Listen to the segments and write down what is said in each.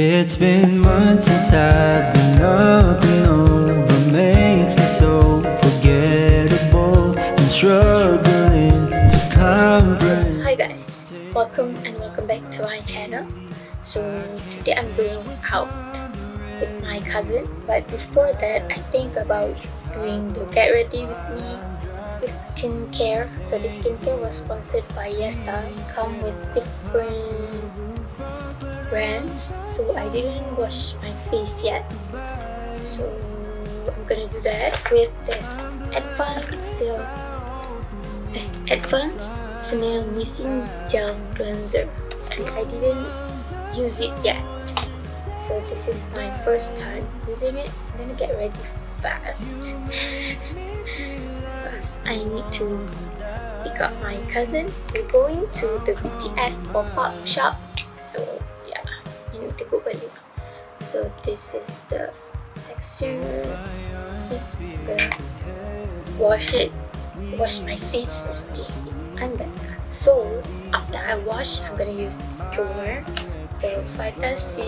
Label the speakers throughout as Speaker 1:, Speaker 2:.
Speaker 1: It's been months since I've been up and over Makes me so forgettable And struggling to comprehend
Speaker 2: Hi guys, welcome and welcome back to my channel. So today I'm going out with my cousin. But before that, I think about doing the get ready with me with skincare. So the skincare was sponsored by YesStyle. Come with different brands so I didn't wash my face yet. So I'm gonna do that with this advanced advanced snail mucin gel cleanser. I didn't use it yet. So this is my first time using it. I'm gonna get ready fast. Because I need to pick up my cousin. We're going to the BTS pop-up shop. So so this is the texture. See I'm gonna wash it wash my face first okay? I'm back. So after I wash I'm gonna use this toner the Vita C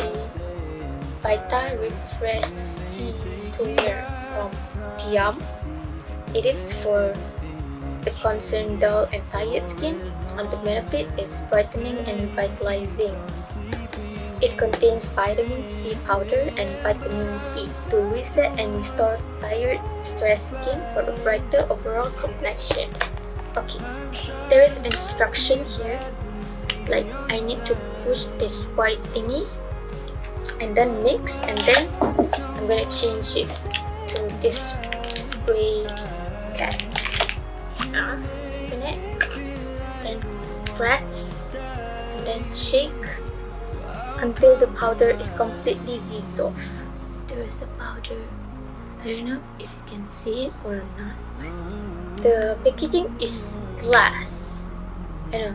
Speaker 2: Vita Refresh C toner from TIA'M it is for the concerned dull and tired skin. And the benefit is brightening and revitalizing it contains vitamin C powder and vitamin E to reset and restore tired, stressed skin for a brighter overall complexion. Okay, there is instruction here. Like I need to push this white thingy and then mix and then I'm gonna change it to this spray can. Uh, open it, then press, then shake until the powder is completely dissolved. There is a powder. I don't know if you can see it or not. The packaging is glass. I know.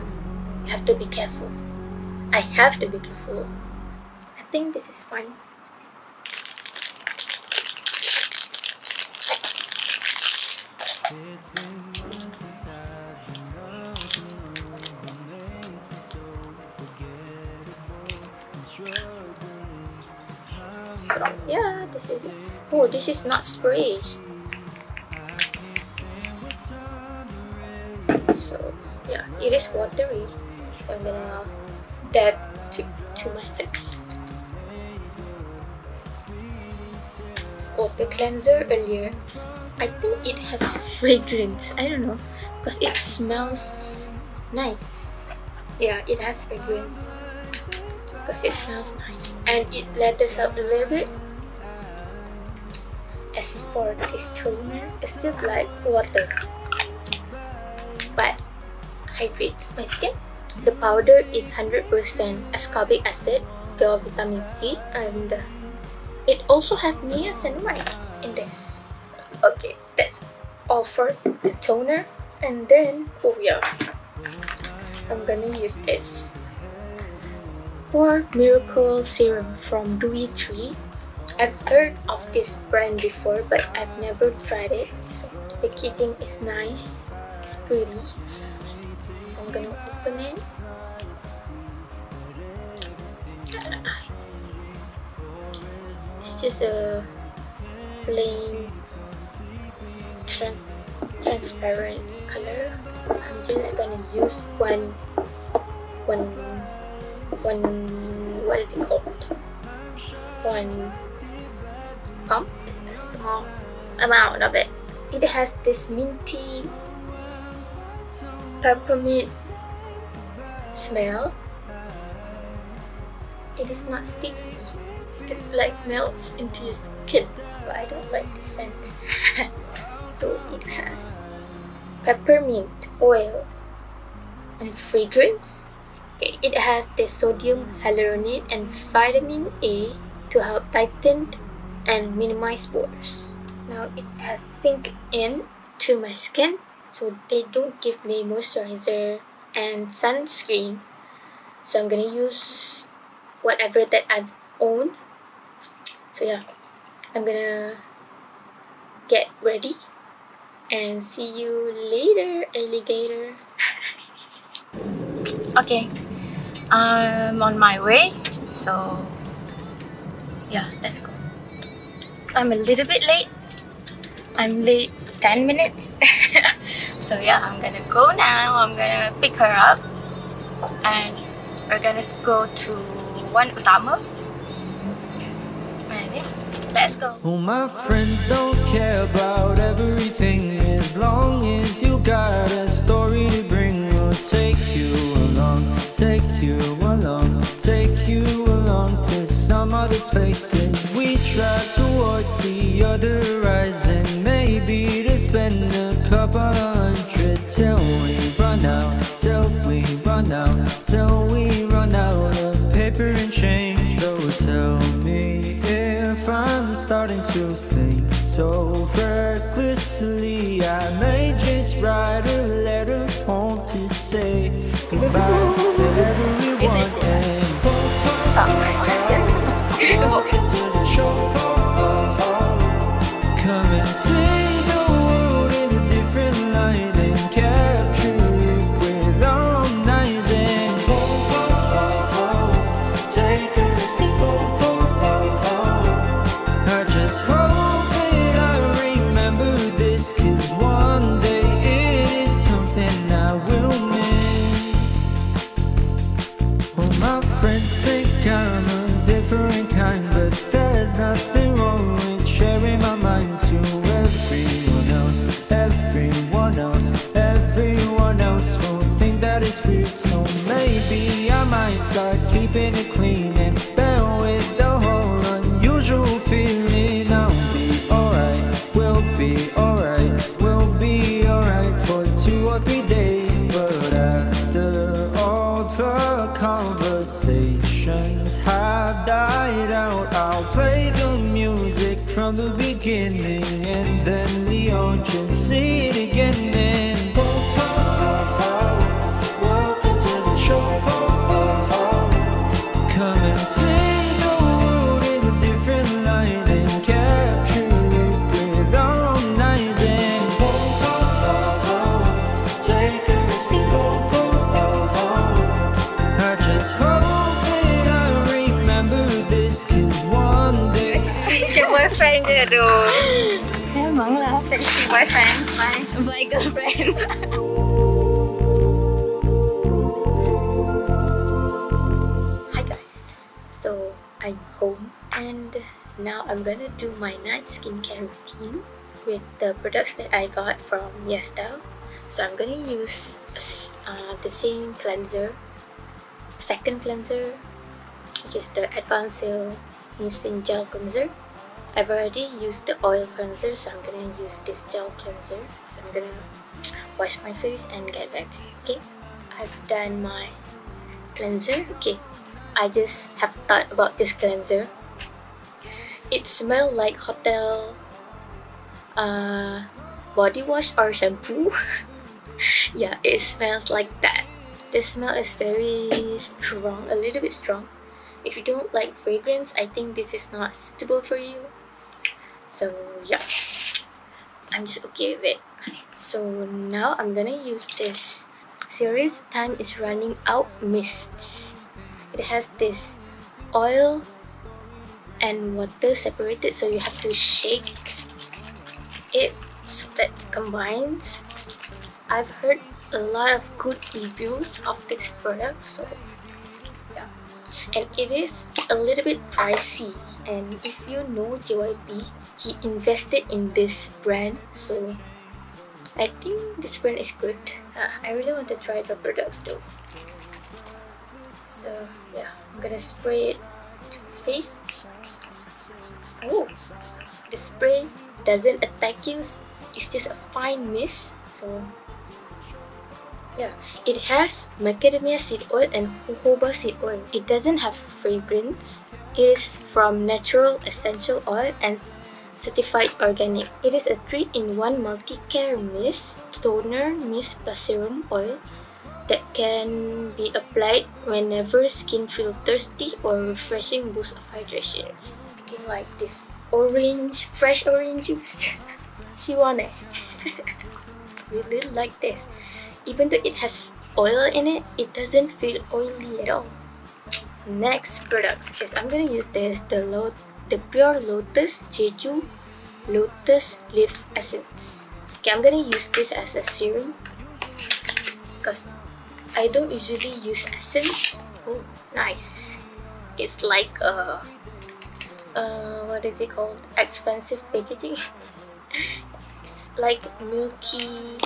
Speaker 2: You have to be careful. I have to be careful. I think this is fine. It's yeah this is oh this is not spray. So yeah it is watery. So I'm gonna dab to, to my face. Oh the cleanser earlier I think it has fragrance. I don't know. Because it smells nice. Yeah it has fragrance because it smells nice. And it lathers up a little bit. As for this toner it's just like water. But hydrates my skin. The powder is 100% ascorbic acid pure vitamin C and it also has niacinamide in this. Okay that's all for the toner. And then oh yeah I'm gonna use this for Miracle Serum from Dewy Tree. I've heard of this brand before but I've never tried it. The packaging is nice, it's pretty. So I'm gonna open it. It's just a plain trans transparent color. I'm just gonna use one one one what is it called? One pump? Is a small amount of it. It has this minty peppermint smell. It is not sticky. It like melts into your skin but I don't like the scent. So it has peppermint oil and fragrance Okay, it has the sodium hyaluronate and vitamin A to help tighten and minimize pores. Now it has sink in to my skin so they don't give me moisturizer and sunscreen. So I'm gonna use whatever that I've owned. So yeah, I'm gonna get ready and see you later, alligator. okay, I'm on my way. So yeah, let's go. I'm a little bit late. I'm late 10 minutes. so yeah, I'm gonna go now. I'm gonna pick her up and we're gonna go to One Utama. And yeah, let's go.
Speaker 1: Well, my friends don't care about other places. We drive towards the other horizon, maybe to spend a couple hundred till we run out, till we run out, till we run out of paper and change. Though tell me if I'm starting to think so recklessly, I may just write a letter home to say goodbye sharing my mind to everyone else Everyone else, everyone else will think that it's weird. So maybe I might start keeping it clean And bear with the whole unusual feeling. I'll be alright, we'll be alright We'll be alright for two or three days. But after all the conversations have died out I'll play from the beginning And then we all just see it again
Speaker 2: aduh. Emang lah. Sexy boyfriend Bye. Bye girlfriend. Hi guys. So I'm home and now I'm gonna do my night skincare routine with the products that I got from YesStyle So I'm gonna use uh, the same cleanser second cleanser which is the Advanced Snail Mucin Gel Cleanser I've already used the oil cleanser, so I'm gonna use this gel cleanser. So I'm gonna wash my face and get back to you, okay? I've done my cleanser, okay. I just have thought about this cleanser. It smells like hotel uh, body wash or shampoo. yeah, it smells like that. The smell is very strong, a little bit strong. If you don't like fragrance, I think this is not suitable for you so yeah. I'm just okay with it. So now i'm gonna use this SIORIS. Time is running out. Mist it has this oil and water separated so you have to shake it so that it combines. I've heard a lot of good reviews of this product so and it is a little bit pricey. And if you know JYP he invested in this brand. So I think this brand is good. Uh, I really want to try the products though. So yeah I'm gonna spray it to face. Oh the spray doesn't attack you. It's just a fine mist. So yeah, it has macadamia seed oil and jojoba seed oil. It doesn't have fragrance. It is from natural essential oil and certified organic. It is a 3-in-1 multi-care mist, toner, mist plus serum oil that can be applied whenever skin feels thirsty or refreshing boost of hydration. Looking like this orange, fresh orange juice. she want it? really like this even though it has oil in it, it doesn't feel oily at all. Next products is I'm gonna use this, the low the Pure Lotus Jeju Lotus Leaf Essence. Okay, I'm gonna use this as a serum because I don't usually use essence. Oh, nice. It's like a, uh, what is it called? Expensive packaging. it's like milky,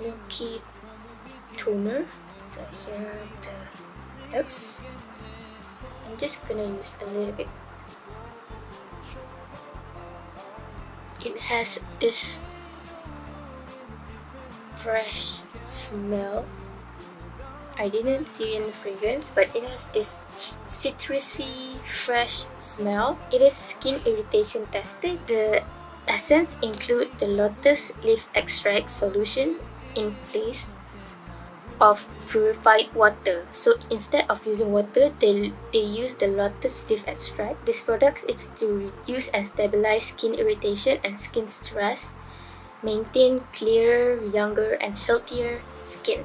Speaker 2: milky toner. So here are the looks. I'm just gonna use a little bit. It has this fresh smell. I didn't see any fragrance, but it has this citrusy, fresh smell. It is skin irritation tested. The essence include the lotus leaf extract solution in place of purified water. So instead of using water, they, they use the lotus leaf extract. This product is to reduce and stabilize skin irritation and skin stress, maintain clearer, younger, and healthier skin.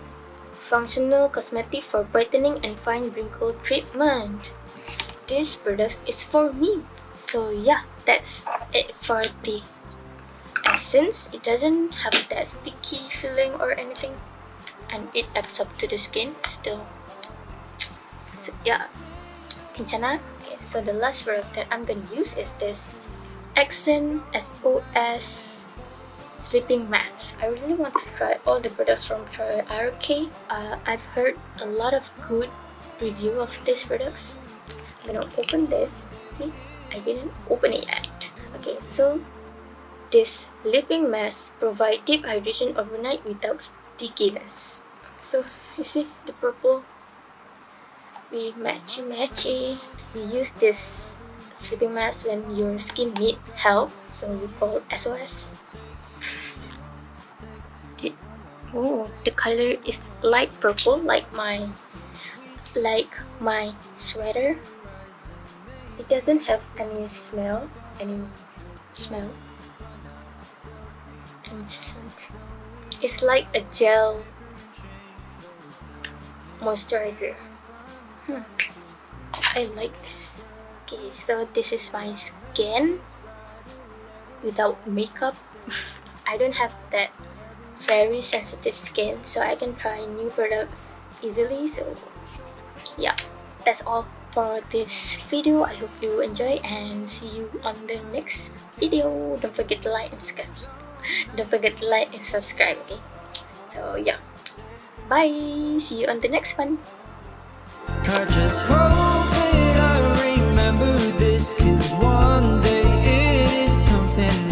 Speaker 2: Functional cosmetic for brightening and fine wrinkle treatment. This product is for me. So yeah, that's it for the essence. It doesn't have that sticky feeling or anything and it absorbs to the skin still. So yeah. Kincana okay so the last product that I'm gonna use is this. ACSEN SOS sleeping mask. I really want to try all the products from Troiareuke uh, I've heard a lot of good review of these products. I'm gonna open this. See? I didn't open it yet. Okay so this sleeping mask provide deep hydration overnight without stickiness so you see the purple? We matchy matchy we use this sleeping mask when your skin need help so you call SOS the, oh the color is light purple like my like my sweater. It doesn't have any smell any smell and it's like a gel moisturizer. Hmm. I like this. Okay, so this is my skin without makeup. I don't have that very sensitive skin, so I can try new products easily. So yeah, that's all for this video. I hope you enjoy and see you on the next video. Don't forget to like and subscribe. Don't forget to like and subscribe, okay? So yeah. Bye! See you on the next one! I remember this Cause one day it is something